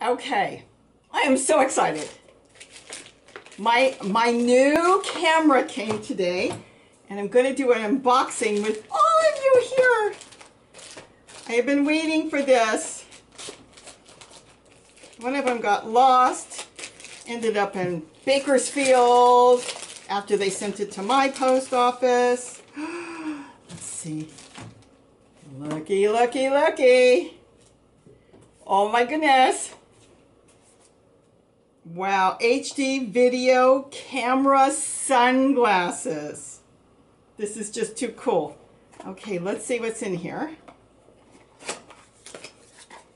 Okay, I am so excited. My my new camera came today, and I'm going to do an unboxing with all of you here. I have been waiting for this. One of them got lost, ended up in Bakersfield after they sent it to my post office. Let's see. Looky, looky, looky. Oh my goodness. Wow, HD video camera sunglasses. This is just too cool. Okay, let's see what's in here.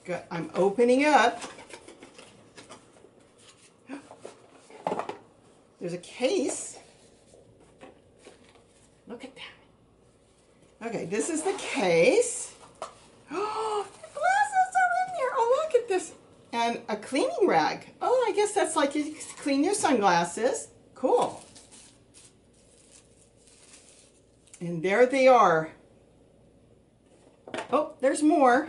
Good. I'm opening up. There's a case. Look at that. Okay, this is the case. Oh, the glasses are in there. Oh, look at this. And a cleaning rag. Oh, I guess that's like you clean your sunglasses. Cool. And there they are. Oh, there's more.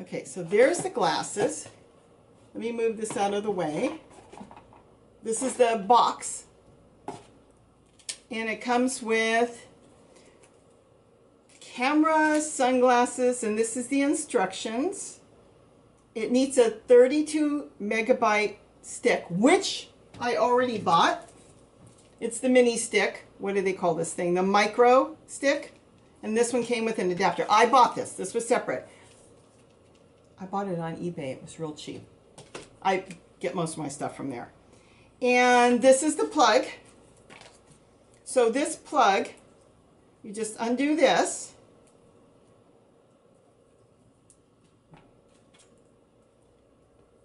Okay, so there's the glasses. Let me move this out of the way. This is the box. And it comes with camera, sunglasses, and this is the instructions. It needs a 32 megabyte stick, which I already bought. It's the mini stick. What do they call this thing? The micro stick. And this one came with an adapter. I bought this. This was separate. I bought it on eBay. It was real cheap. I get most of my stuff from there. And this is the plug. So this plug, you just undo this.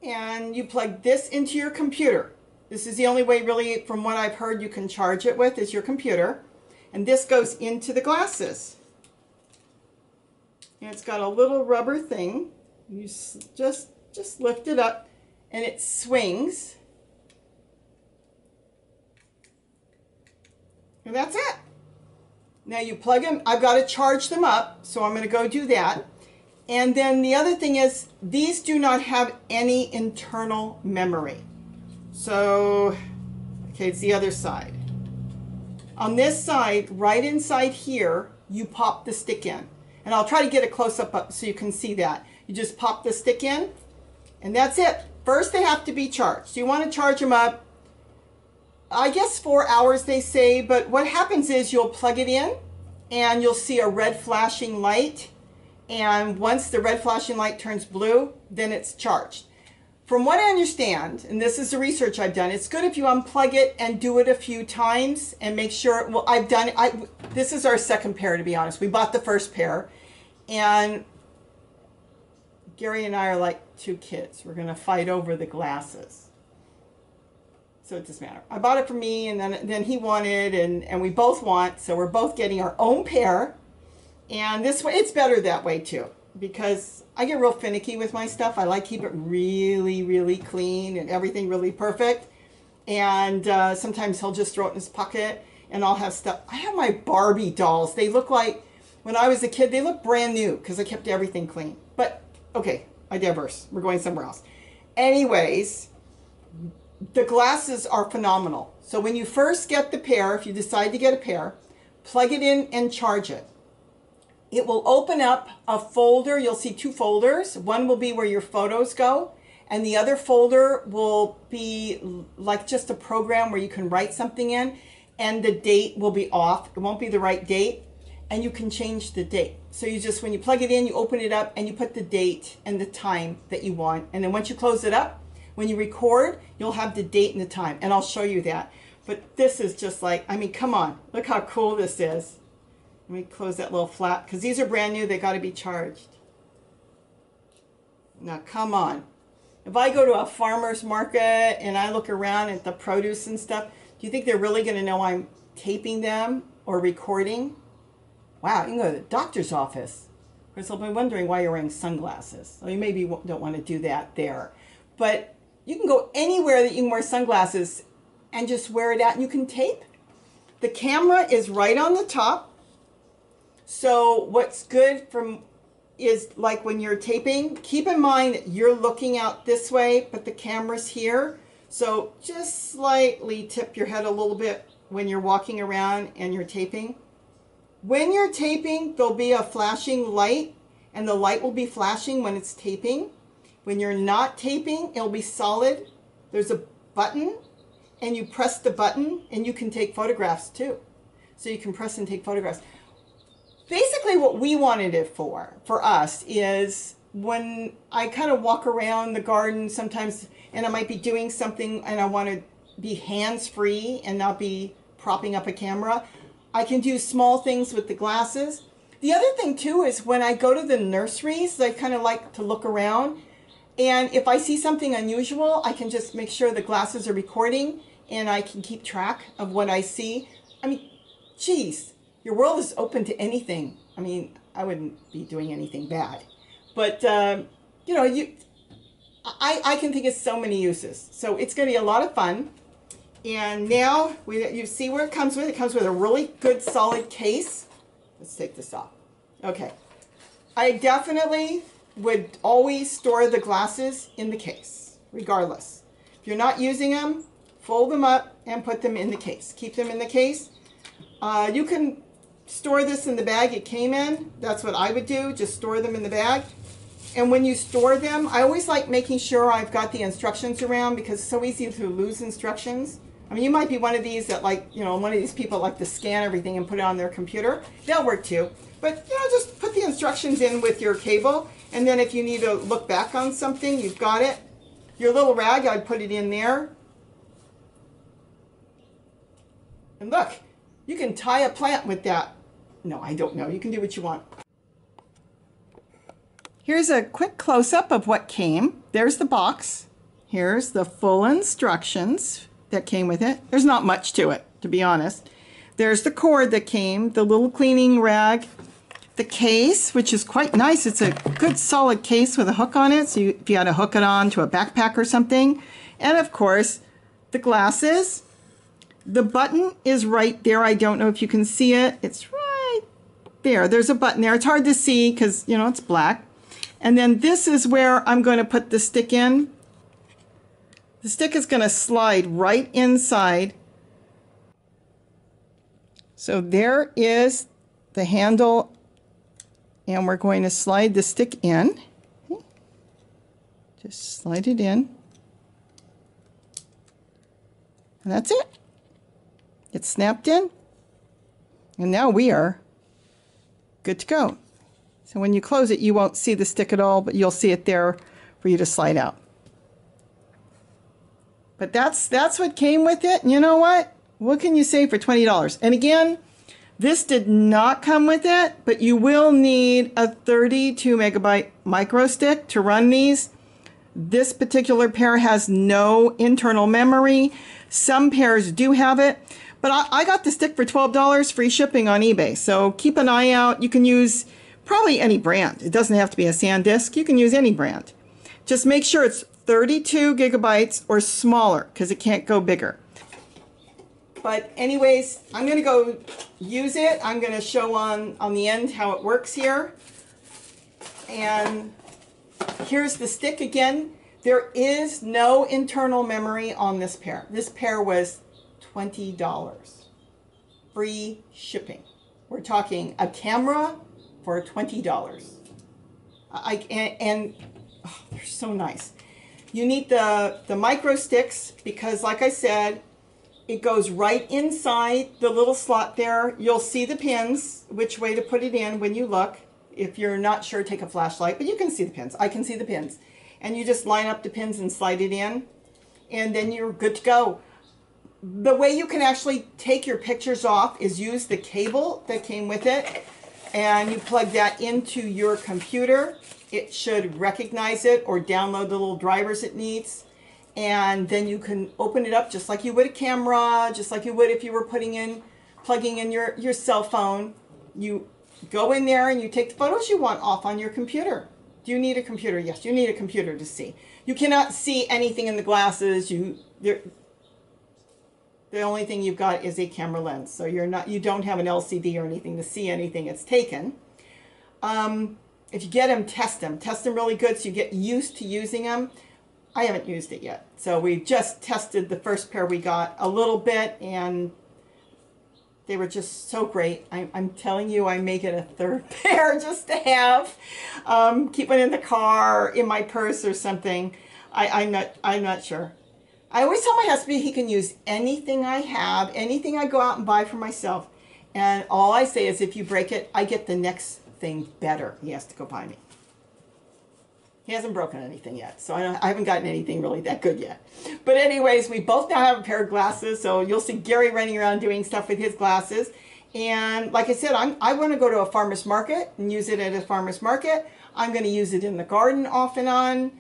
And you plug this into your computer. This is the only way really, from what I've heard, you can charge it with is your computer. And this goes into the glasses. And it's got a little rubber thing. You just, just lift it up and it swings. And that's it. Now you plug them, I've got to charge them up, so I'm going to go do that. And then the other thing is, these do not have any internal memory. So, okay, it's the other side. On this side, right inside here, you pop the stick in. And I'll try to get a close-up uh, so you can see that. You just pop the stick in, and that's it. First, they have to be charged. You want to charge them up, I guess four hours they say, but what happens is you'll plug it in, and you'll see a red flashing light, and once the red flashing light turns blue, then it's charged. From what I understand, and this is the research I've done, it's good if you unplug it and do it a few times and make sure, well, I've done, I, this is our second pair to be honest. We bought the first pair and Gary and I are like two kids. We're going to fight over the glasses. So it doesn't matter. I bought it for me and then, then he wanted and, and we both want. So we're both getting our own pair. And this way, it's better that way too because I get real finicky with my stuff. I like keep it really, really clean and everything really perfect. And uh, sometimes he'll just throw it in his pocket and I'll have stuff. I have my Barbie dolls. They look like, when I was a kid, they look brand new because I kept everything clean. But okay, I diverse. We're going somewhere else. Anyways, the glasses are phenomenal. So when you first get the pair, if you decide to get a pair, plug it in and charge it it will open up a folder. You'll see two folders. One will be where your photos go, and the other folder will be like just a program where you can write something in, and the date will be off. It won't be the right date, and you can change the date. So you just, when you plug it in, you open it up, and you put the date and the time that you want. And then once you close it up, when you record, you'll have the date and the time, and I'll show you that. But this is just like, I mean, come on, look how cool this is. Let me close that little flap because these are brand new. They got to be charged. Now, come on. If I go to a farmer's market and I look around at the produce and stuff, do you think they're really going to know I'm taping them or recording? Wow, you can go to the doctor's office. Of course, they'll be wondering why you're wearing sunglasses. Well, you maybe don't want to do that there. But you can go anywhere that you can wear sunglasses and just wear it out and you can tape. The camera is right on the top. So what's good from is like when you're taping, keep in mind that you're looking out this way, but the camera's here. So just slightly tip your head a little bit when you're walking around and you're taping. When you're taping, there'll be a flashing light and the light will be flashing when it's taping. When you're not taping, it'll be solid. There's a button and you press the button and you can take photographs too. So you can press and take photographs. Basically what we wanted it for, for us, is when I kind of walk around the garden sometimes and I might be doing something and I want to be hands-free and not be propping up a camera, I can do small things with the glasses. The other thing too is when I go to the nurseries, I kind of like to look around and if I see something unusual, I can just make sure the glasses are recording and I can keep track of what I see. I mean, geez, your world is open to anything. I mean, I wouldn't be doing anything bad. But, um, you know, you, I, I can think of so many uses. So it's going to be a lot of fun. And now we, you see where it comes with. It comes with a really good solid case. Let's take this off. Okay. I definitely would always store the glasses in the case, regardless. If you're not using them, fold them up and put them in the case. Keep them in the case. Uh, you can store this in the bag it came in. That's what I would do, just store them in the bag. And when you store them, I always like making sure I've got the instructions around because it's so easy to lose instructions. I mean, you might be one of these that like, you know, one of these people like to scan everything and put it on their computer. They'll work too. But, you know, just put the instructions in with your cable. And then if you need to look back on something, you've got it. Your little rag, I'd put it in there. And look, you can tie a plant with that. No, I don't know. You can do what you want. Here's a quick close-up of what came. There's the box. Here's the full instructions that came with it. There's not much to it, to be honest. There's the cord that came, the little cleaning rag, the case, which is quite nice. It's a good solid case with a hook on it, so you, if you had to hook it on to a backpack or something. And of course, the glasses. The button is right there. I don't know if you can see it. It's there. There's a button there. It's hard to see because, you know, it's black. And then this is where I'm going to put the stick in. The stick is going to slide right inside. So there is the handle and we're going to slide the stick in. Just slide it in. And that's it. It's snapped in. And now we are good to go. So when you close it, you won't see the stick at all, but you'll see it there for you to slide out. But that's that's what came with it. And you know what? What can you say for $20? And again, this did not come with it, but you will need a 32 megabyte micro stick to run these. This particular pair has no internal memory. Some pairs do have it, but I, I got the stick for $12 free shipping on eBay. So keep an eye out. You can use probably any brand. It doesn't have to be a SanDisk. You can use any brand. Just make sure it's 32 gigabytes or smaller because it can't go bigger. But anyways, I'm going to go use it. I'm going to show on, on the end how it works here. And here's the stick again. There is no internal memory on this pair. This pair was $20. Free shipping. We're talking a camera for $20. I, and, and oh, they're so nice. You need the, the micro sticks because like I said, it goes right inside the little slot there. You'll see the pins, which way to put it in when you look. If you're not sure, take a flashlight, but you can see the pins. I can see the pins. And you just line up the pins and slide it in, and then you're good to go. The way you can actually take your pictures off is use the cable that came with it, and you plug that into your computer. It should recognize it or download the little drivers it needs and then you can open it up just like you would a camera, just like you would if you were putting in, plugging in your, your cell phone. You go in there and you take the photos you want off on your computer. Do you need a computer? Yes, you need a computer to see. You cannot see anything in the glasses. You, the only thing you've got is a camera lens. So you're not, you don't have an LCD or anything to see anything it's taken. Um, if you get them, test them. Test them really good so you get used to using them. I haven't used it yet. So we just tested the first pair we got a little bit and they were just so great. I, I'm telling you, I may get a third pair just to have. Um, keep one in the car, in my purse or something. I, I'm not. I'm not sure. I always tell my husband he can use anything I have, anything I go out and buy for myself. And all I say is if you break it, I get the next thing better. He has to go buy me. He hasn't broken anything yet, so I, I, haven't gotten anything really that good yet. But anyways, we both now have a pair of glasses, so you'll see Gary running around doing stuff with his glasses. And like I said, I'm, I want to go to a farmer's market and use it at a farmer's market. I'm going to use it in the garden off and on.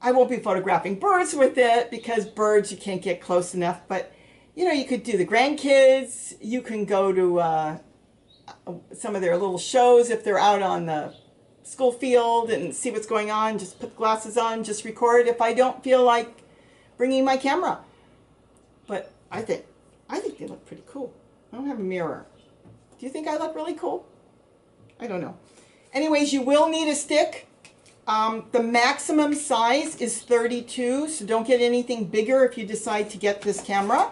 I won't be photographing birds with it because birds you can't get close enough. But you know, you could do the grandkids. You can go to uh, some of their little shows if they're out on the school field and see what's going on. Just put the glasses on, just record if I don't feel like bringing my camera. But I think I think they look pretty cool. I don't have a mirror. Do you think I look really cool? I don't know. Anyways, you will need a stick. Um, the maximum size is 32, so don't get anything bigger if you decide to get this camera.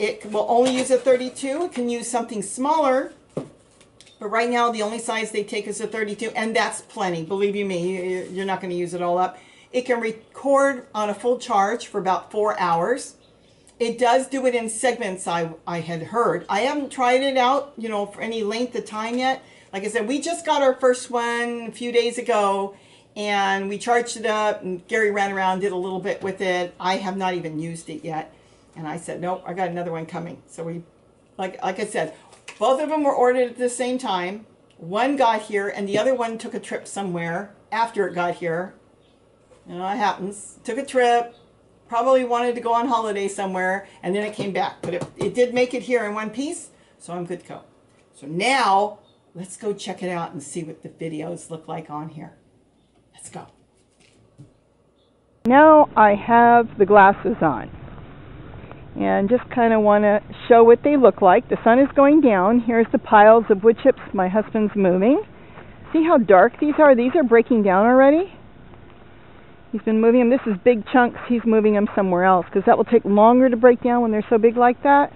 It will only use a 32. It can use something smaller, but right now the only size they take is a 32, and that's plenty. Believe you me, you're not going to use it all up. It can record on a full charge for about four hours. It does do it in segments, I, I had heard. I haven't tried it out, you know, for any length of time yet. Like I said, we just got our first one a few days ago and we charged it up and Gary ran around, did a little bit with it. I have not even used it yet. And I said, nope, I got another one coming. So we, like, like I said, both of them were ordered at the same time. One got here and the other one took a trip somewhere after it got here. You know, it happens. Took a trip, probably wanted to go on holiday somewhere, and then it came back. But it, it did make it here in one piece, so I'm good to go. So now let's go check it out and see what the videos look like on here. Let's go. Now I have the glasses on and just kind of want to show what they look like. The sun is going down. Here's the piles of wood chips my husband's moving. See how dark these are? These are breaking down already. He's been moving them. This is big chunks. He's moving them somewhere else because that will take longer to break down when they're so big like that.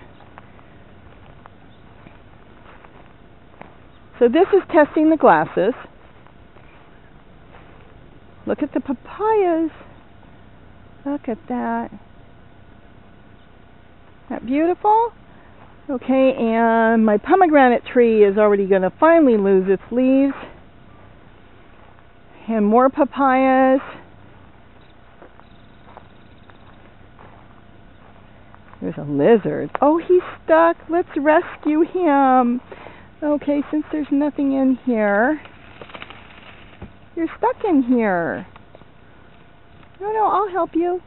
So this is testing the glasses. Look at the papayas. Look at that. That beautiful? Okay, and my pomegranate tree is already going to finally lose its leaves. And more papayas. There's a lizard. Oh, he's stuck. Let's rescue him. Okay, since there's nothing in here, you're stuck in here. No, no, I'll help you.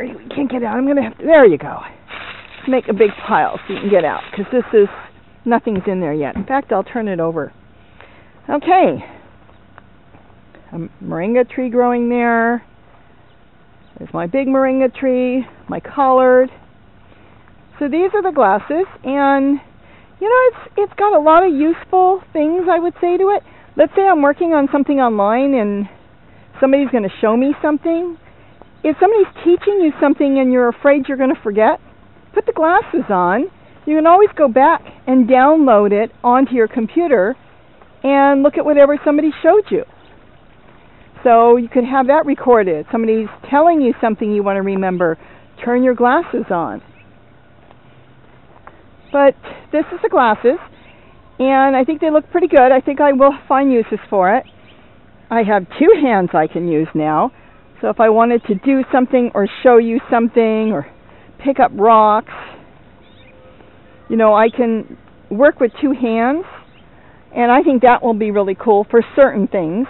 You can't get out. I'm gonna have to. There you go. Make a big pile so you can get out because this is nothing's in there yet. In fact, I'll turn it over. Okay. A moringa tree growing there. There's my big moringa tree, my collard. So these are the glasses, and you know it's it's got a lot of useful things I would say to it. Let's say I'm working on something online and somebody's going to show me something if somebody's teaching you something and you're afraid you're going to forget, put the glasses on. You can always go back and download it onto your computer and look at whatever somebody showed you. So you could have that recorded. Somebody's telling you something you want to remember. Turn your glasses on. But this is the glasses, and I think they look pretty good. I think I will find uses for it. I have two hands I can use now. So if I wanted to do something or show you something or pick up rocks, you know, I can work with two hands, and I think that will be really cool for certain things.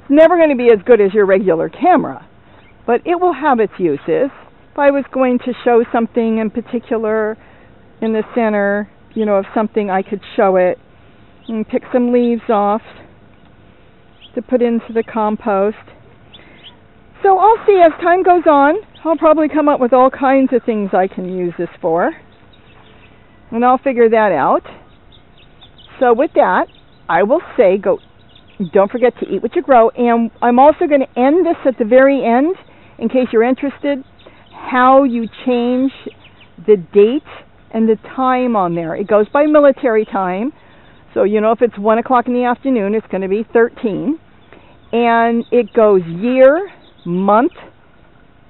It's never going to be as good as your regular camera, but it will have its uses. If I was going to show something in particular in the center, you know, of something, I could show it and pick some leaves off to put into the compost. So I'll see as time goes on. I'll probably come up with all kinds of things I can use this for. And I'll figure that out. So with that, I will say go don't forget to eat what you grow and I'm also going to end this at the very end in case you're interested how you change the date and the time on there. It goes by military time. So you know if it's one o'clock in the afternoon it's going to be 13 and it goes year, month,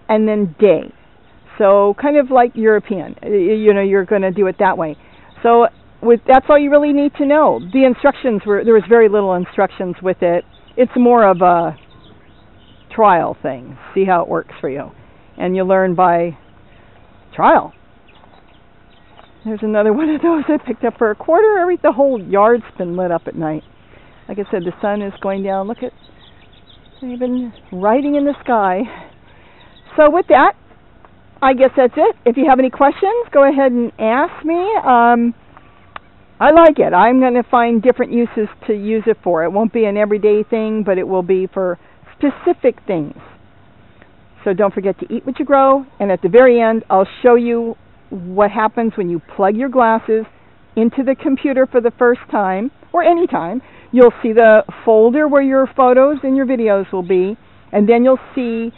and then day. So kind of like European. You know, you're going to do it that way. So with that's all you really need to know. The instructions were there was very little instructions with it. It's more of a trial thing. See how it works for you. And you learn by trial. There's another one of those I picked up for a quarter. Every the whole yard's been lit up at night. Like I said, the sun is going down. Look at they've been riding in the sky. So with that, I guess that's it. If you have any questions, go ahead and ask me. Um, I like it. I'm going to find different uses to use it for. It won't be an everyday thing, but it will be for specific things. So don't forget to eat what you grow. And at the very end, I'll show you what happens when you plug your glasses into the computer for the first time, or any time. You'll see the folder where your photos and your videos will be, and then you'll see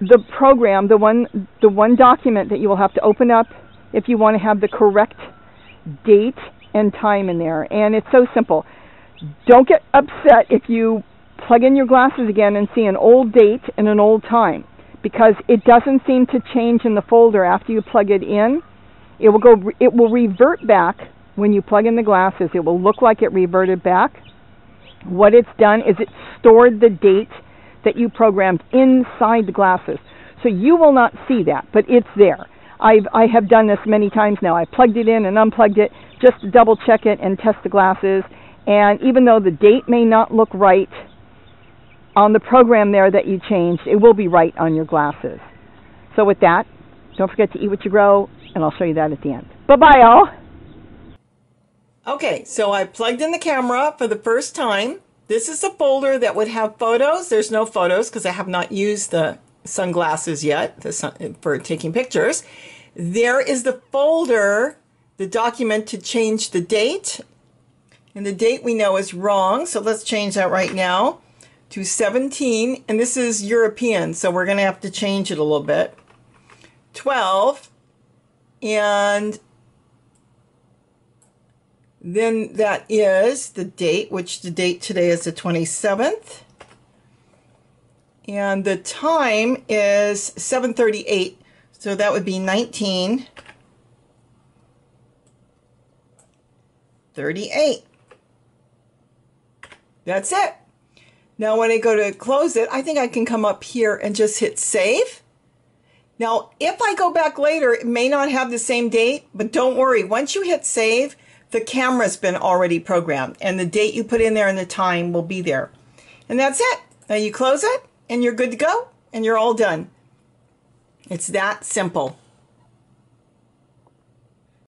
the program, the one, the one document that you will have to open up if you want to have the correct date and time in there. And it's so simple. Don't get upset if you plug in your glasses again and see an old date and an old time because it doesn't seem to change in the folder after you plug it in. It will go it will revert back when you plug in the glasses. It will look like it reverted back. What it's done is it stored the date that you programmed inside the glasses. So you will not see that, but it's there. I've, I have done this many times now. I plugged it in and unplugged it just to double check it and test the glasses. And even though the date may not look right on the program there that you changed, it will be right on your glasses. So with that, don't forget to eat what you grow, and I'll show you that at the end. Bye-bye, all. Okay, so I plugged in the camera for the first time. This is a folder that would have photos. There's no photos because I have not used the sunglasses yet sun, for taking pictures. There is the folder, the document to change the date. And the date we know is wrong, so let's change that right now to 17. And this is European, so we're going to have to change it a little bit. 12. And then that is the date, which the date today is the 27th. And the time is 7.38, so that would be 1938. That's it. Now when I go to close it, I think I can come up here and just hit save. Now, if I go back later, it may not have the same date, but don't worry. Once you hit save, the camera's been already programmed and the date you put in there and the time will be there. And that's it. Now you close it and you're good to go and you're all done. It's that simple.